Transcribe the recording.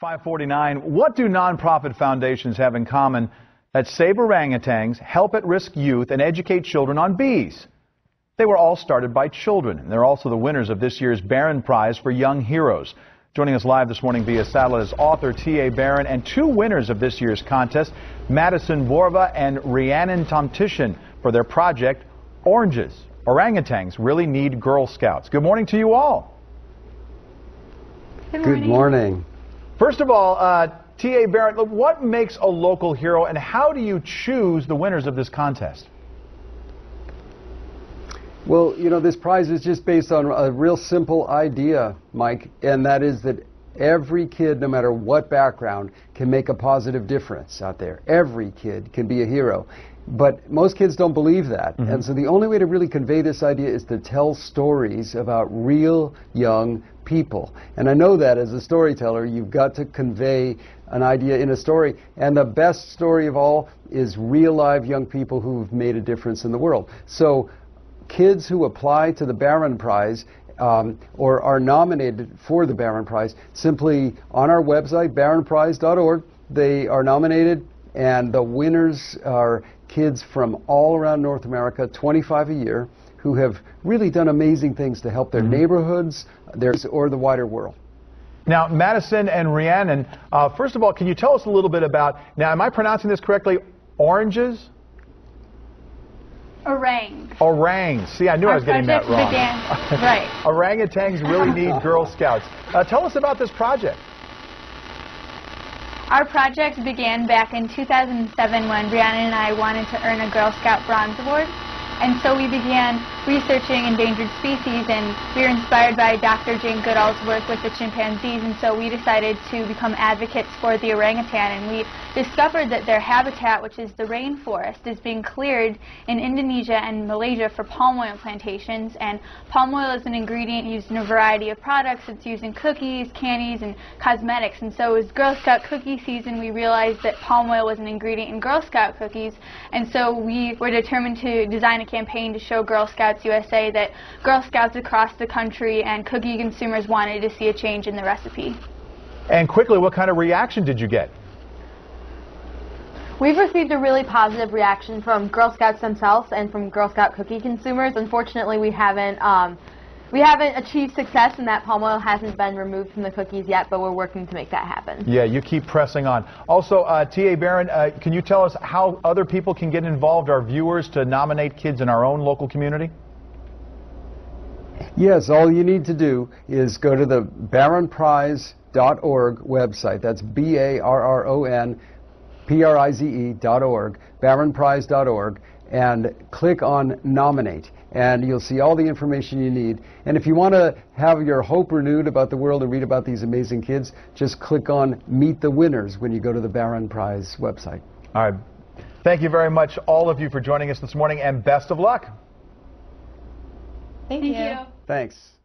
549. What do nonprofit foundations have in common that save orangutans, help at risk youth, and educate children on bees? They were all started by children, and they're also the winners of this year's Barron Prize for Young Heroes. Joining us live this morning via satellite is author T.A. Barron and two winners of this year's contest, Madison Vorva and Rhiannon Tomtishen, for their project, Oranges. Orangutans really need Girl Scouts. Good morning to you all. Good morning. Good morning. First of all, uh, T.A. Barron, what makes a local hero and how do you choose the winners of this contest? Well, you know, this prize is just based on a real simple idea, Mike, and that is that every kid, no matter what background, can make a positive difference out there. Every kid can be a hero. But most kids don't believe that. Mm-hmm. And so the only way to really convey this idea is to tell stories about real young people. And I know that as a storyteller, you've got to convey an idea in a story. And the best story of all is real live young people who've made a difference in the world. So kids who apply to the Barron Prize um, or are nominated for the Barron Prize, simply on our website, barronprize.org, they are nominated, and the winners are kids from all around North America, 25 a year, who have really done amazing things to help their mm-hmm. neighborhoods their, or the wider world. Now, Madison and Rhiannon, uh, first of all, can you tell us a little bit about, now, am I pronouncing this correctly? Oranges? Orang. Orang. See, I knew Our I was getting that wrong. Began, right. Orangutans really need Girl Scouts. Uh, tell us about this project. Our project began back in 2007 when Rhiannon and I wanted to earn a Girl Scout Bronze Award. And so we began researching endangered species and we were inspired by Dr. Jane Goodall's work with the chimpanzees and so we decided to become advocates for the orangutan and we discovered that their habitat, which is the rainforest, is being cleared in Indonesia and Malaysia for palm oil plantations. And palm oil is an ingredient used in a variety of products. It's used in cookies, candies, and cosmetics. And so was Girl Scout cookie season. We realized that palm oil was an ingredient in Girl Scout cookies. And so we were determined to design a campaign to show Girl Scouts USA that Girl Scouts across the country and cookie consumers wanted to see a change in the recipe. And quickly, what kind of reaction did you get? We've received a really positive reaction from Girl Scouts themselves and from Girl Scout cookie consumers. Unfortunately, we haven't um, we haven't achieved success in that palm oil hasn't been removed from the cookies yet, but we're working to make that happen. Yeah, you keep pressing on. Also, uh, T.A. Barron, uh, can you tell us how other people can get involved, our viewers, to nominate kids in our own local community? Yes, all you need to do is go to the barronprize.org website. That's B-A-R-R-O-N prize.org, barronprize.org, and click on Nominate. And you'll see all the information you need. And if you want to have your hope renewed about the world and read about these amazing kids, just click on Meet the Winners when you go to the Barron Prize website. All right. Thank you very much, all of you, for joining us this morning, and best of luck. Thank, Thank you. you. Thanks.